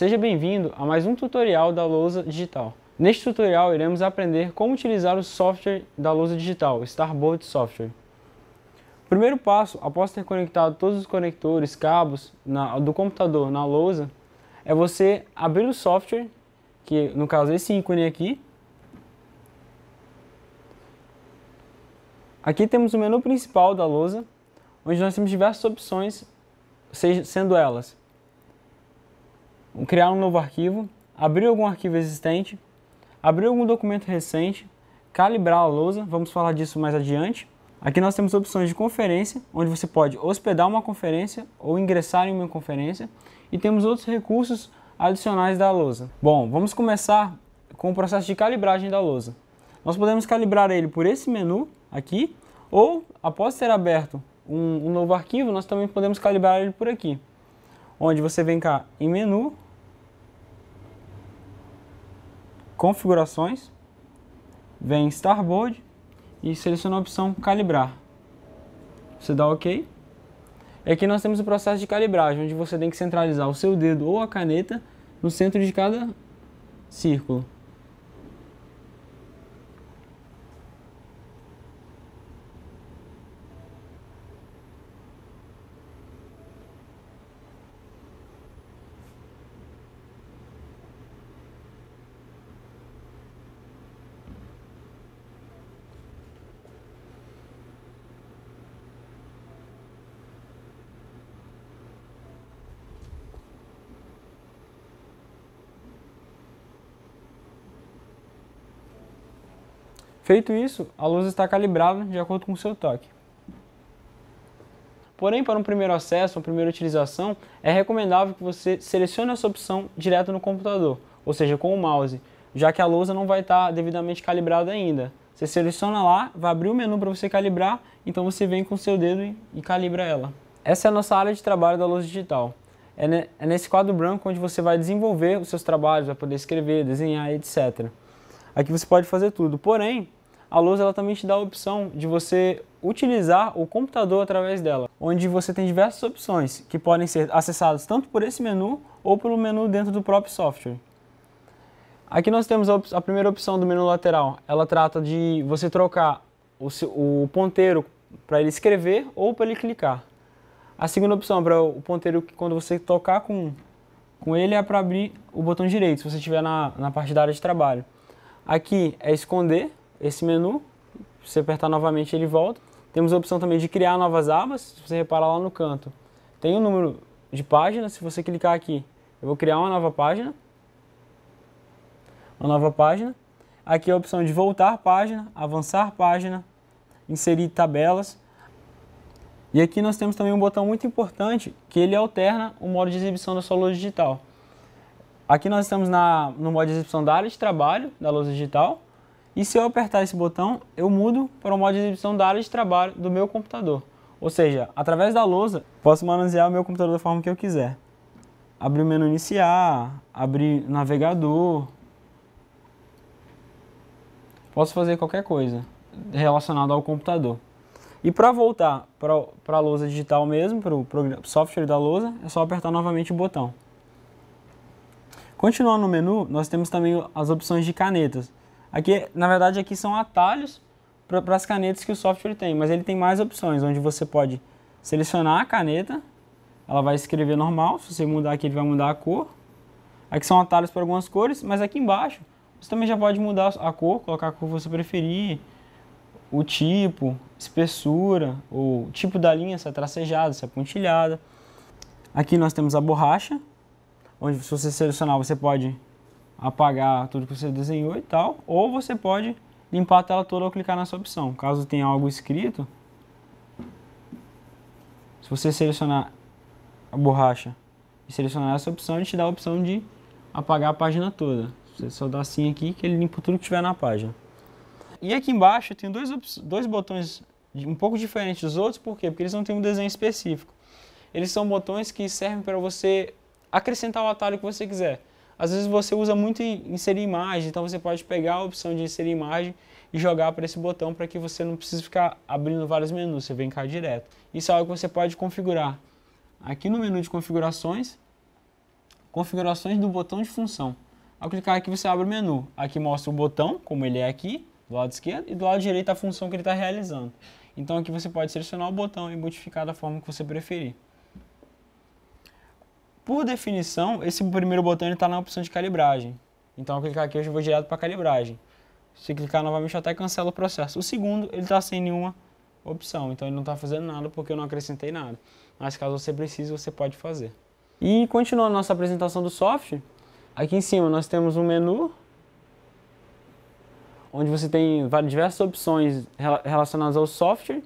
Seja bem-vindo a mais um tutorial da Lousa Digital. Neste tutorial iremos aprender como utilizar o software da Lousa Digital, Starboard Software. O primeiro passo, após ter conectado todos os conectores, cabos na, do computador na lousa, é você abrir o software, que no caso esse ícone aqui. Aqui temos o menu principal da lousa, onde nós temos diversas opções, sendo elas criar um novo arquivo, abrir algum arquivo existente, abrir algum documento recente, calibrar a lousa, vamos falar disso mais adiante. Aqui nós temos opções de conferência, onde você pode hospedar uma conferência ou ingressar em uma conferência, e temos outros recursos adicionais da lousa. Bom, vamos começar com o processo de calibragem da lousa. Nós podemos calibrar ele por esse menu aqui, ou após ter aberto um, um novo arquivo, nós também podemos calibrar ele por aqui onde você vem cá em menu, configurações, vem em Starboard e seleciona a opção calibrar. Você dá OK. E aqui nós temos o processo de calibragem, onde você tem que centralizar o seu dedo ou a caneta no centro de cada círculo. Feito isso, a luz está calibrada de acordo com o seu toque. Porém, para um primeiro acesso, uma primeira utilização, é recomendável que você selecione essa opção direto no computador, ou seja, com o mouse, já que a lousa não vai estar devidamente calibrada ainda. Você seleciona lá, vai abrir o menu para você calibrar, então você vem com o seu dedo e, calibra ela. Essa é a nossa área de trabalho da lousa digital. É, é nesse quadro branco onde você vai desenvolver os seus trabalhos, vai poder escrever, desenhar, etc. Aqui você pode fazer tudo, porém, a lousa ela também te dá a opção de você utilizar o computador através dela, onde você tem diversas opções que podem ser acessadas tanto por esse menu ou pelo menu dentro do próprio software. Aqui nós temos a, a primeira opção do menu lateral. Ela trata de você trocar o, o ponteiro para ele escrever ou para ele clicar. A segunda opção para o ponteiro que quando você tocar com, com ele é para abrir o botão direito, se você estiver na, na parte da área de trabalho. Aqui é esconder, esse menu, se você apertar novamente ele volta. Temos a opção também de criar novas abas, se você reparar lá no canto. Tem o um número de páginas, se você clicar aqui, eu vou criar uma nova página. Uma nova página. Aqui é a opção de voltar página, avançar página, inserir tabelas. E aqui nós temos também um botão muito importante, que ele alterna o modo de exibição da sua lousa digital. Aqui nós estamos na, no modo de exibição da área de trabalho da lousa digital, e se eu apertar esse botão, eu mudo para o modo de exibição da área de trabalho do meu computador. Ou seja, através da lousa, posso manusear o meu computador da forma que eu quiser. Abrir o menu iniciar, abrir navegador. Posso fazer qualquer coisa relacionada ao computador. E para voltar para a lousa digital mesmo, para o software da lousa, é só apertar novamente o botão. Continuando no menu, nós temos também as opções de canetas. Aqui, na verdade, aqui são atalhos para as canetas que o software tem, mas ele tem mais opções, onde você pode selecionar a caneta, ela vai escrever normal, se você mudar aqui ele vai mudar a cor. Aqui são atalhos para algumas cores, mas aqui embaixo você também já pode mudar a cor, colocar a cor que você preferir, o tipo, espessura, o tipo da linha, se é tracejada, se é pontilhada. Aqui nós temos a borracha, onde se você selecionar você pode apagar tudo que você desenhou e tal, ou você pode limpar a tela toda ao clicar nessa opção. Caso tenha algo escrito, se você selecionar a borracha e selecionar essa opção, ele te dá a opção de apagar a página toda. Você só dá assim aqui que ele limpa tudo que tiver na página. E aqui embaixo tem dois, dois botões um pouco diferentes dos outros, por quê? Porque eles não têm um desenho específico. Eles são botões que servem para você acrescentar o atalho que você quiser. Às vezes você usa muito inserir imagem, então você pode pegar a opção de inserir imagem e jogar para esse botão para que você não precise ficar abrindo vários menus, você vem cá direto. Isso é algo que você pode configurar aqui no menu de configurações, configurações do botão de função. Ao clicar aqui você abre o menu. Aqui mostra o botão, como ele é aqui, do lado esquerdo, e do lado direito a função que ele está realizando. Então aqui você pode selecionar o botão e modificar da forma que você preferir. Por definição, esse primeiro botão está na opção de calibragem. Então ao clicar aqui eu já vou direto para calibragem. Se clicar novamente até cancela o processo. O segundo ele está sem nenhuma opção, então ele não está fazendo nada porque eu não acrescentei nada. Mas caso você precise, você pode fazer. E continuando nossa apresentação do software, aqui em cima nós temos um menu onde você tem diversas opções relacionadas ao software.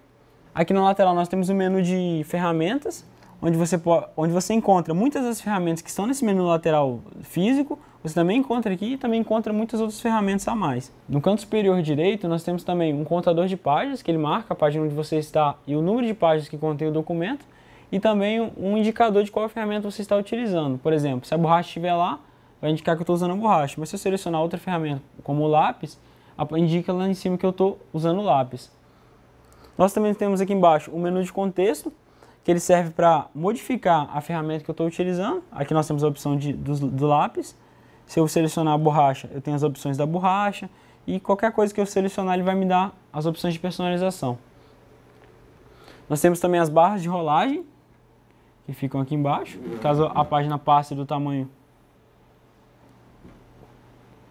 Aqui na lateral nós temos um menu de ferramentas, onde você, pode, onde você encontra muitas das ferramentas que estão nesse menu lateral físico, você também encontra aqui e também encontra muitas outras ferramentas a mais. No canto superior direito, nós temos também um contador de páginas, que ele marca a página onde você está e o número de páginas que contém o documento, e também um indicador de qual ferramenta você está utilizando. Por exemplo, se a borracha estiver lá, vai indicar que eu estou usando a borracha, mas se eu selecionar outra ferramenta, como o lápis, indica lá em cima que eu estou usando o lápis. Nós também temos aqui embaixo o menu de contexto, que ele serve para modificar a ferramenta que eu estou utilizando. Aqui nós temos a opção de, do, do lápis. Se eu selecionar a borracha, eu tenho as opções da borracha e qualquer coisa que eu selecionar, ele vai me dar as opções de personalização. Nós temos também as barras de rolagem, que ficam aqui embaixo, caso a página passe do tamanho.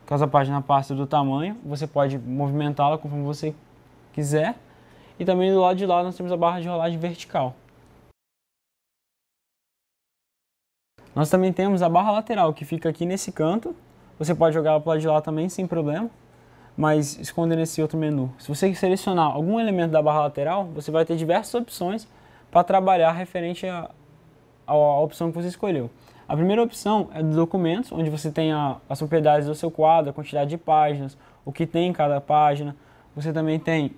Caso a página passe do tamanho, você pode movimentá-la conforme você quiser. E também do lado de lá nós temos a barra de rolagem vertical. Nós também temos a barra lateral, que fica aqui nesse canto. Você pode jogar ela para de lá também, sem problema, mas esconder nesse outro menu. Se você selecionar algum elemento da barra lateral, você vai ter diversas opções para trabalhar referente à, opção que você escolheu. A primeira opção é do documentos, onde você tem a, as propriedades do seu quadro, a quantidade de páginas, o que tem em cada página. Você também tem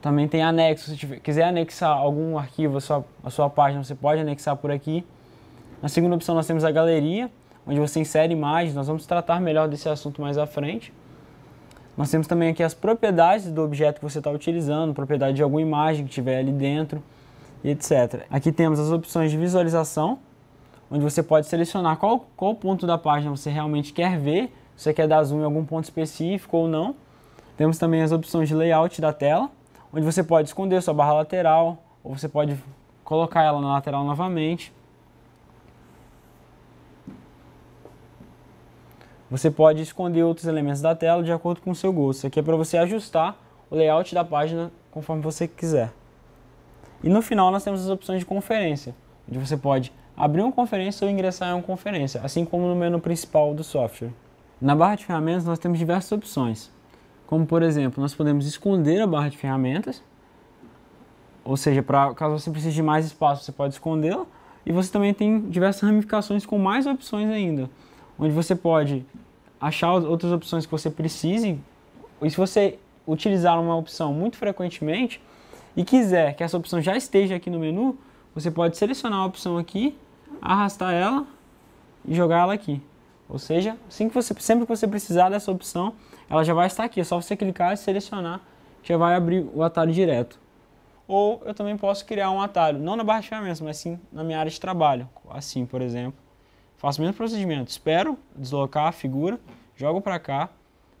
também tem anexo, se tiver, quiser anexar algum arquivo à sua, à sua página, você pode anexar por aqui. Na segunda opção nós temos a galeria, onde você insere imagens, nós vamos tratar melhor desse assunto mais à frente. Nós temos também aqui as propriedades do objeto que você está utilizando, propriedade de alguma imagem que tiver ali dentro, e etc. Aqui temos as opções de visualização, onde você pode selecionar qual, qual ponto da página você realmente quer ver, se você quer dar zoom em algum ponto específico ou não. Temos também as opções de layout da tela, onde você pode esconder sua barra lateral, ou você pode colocar ela na lateral novamente. Você pode esconder outros elementos da tela de acordo com o seu gosto. Isso aqui é para você ajustar o layout da página conforme você quiser. E no final nós temos as opções de conferência, onde você pode abrir uma conferência ou ingressar em uma conferência, assim como no menu principal do software. Na barra de ferramentas nós temos diversas opções. Como por exemplo, nós podemos esconder a barra de ferramentas, ou seja, para caso você precise de mais espaço, você pode escondê-la. E você também tem diversas ramificações com mais opções ainda, onde você pode achar outras opções que você precise. E se você utilizar uma opção muito frequentemente e quiser que essa opção já esteja aqui no menu, você pode selecionar a opção aqui, arrastar ela e jogar ela aqui. Ou seja, assim que você, sempre que você precisar dessa opção, ela já vai estar aqui. É só você clicar e selecionar, já vai abrir o atalho direto. Ou eu também posso criar um atalho, não na barra de ferramentas, mas sim na minha área de trabalho. Assim, por exemplo. Faço o mesmo procedimento. Espero deslocar a figura, jogo para cá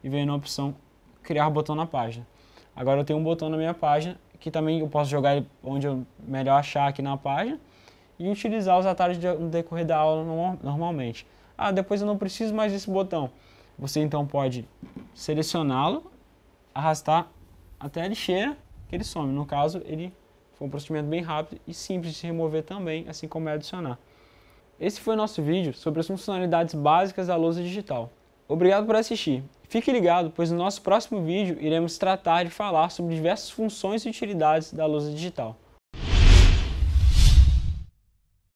e venho na opção criar botão na página. Agora eu tenho um botão na minha página que também eu posso jogar onde eu melhor achar aqui na página e utilizar os atalhos no decorrer da aula normalmente. Ah, depois eu não preciso mais desse botão. Você então pode selecioná-lo, arrastar até a lixeira que ele some. No caso, ele foi um procedimento bem rápido e simples de se remover também, assim como é adicionar. Esse foi o nosso vídeo sobre as funcionalidades básicas da lousa digital. Obrigado por assistir. Fique ligado, pois no nosso próximo vídeo iremos tratar de falar sobre diversas funções e utilidades da lousa digital.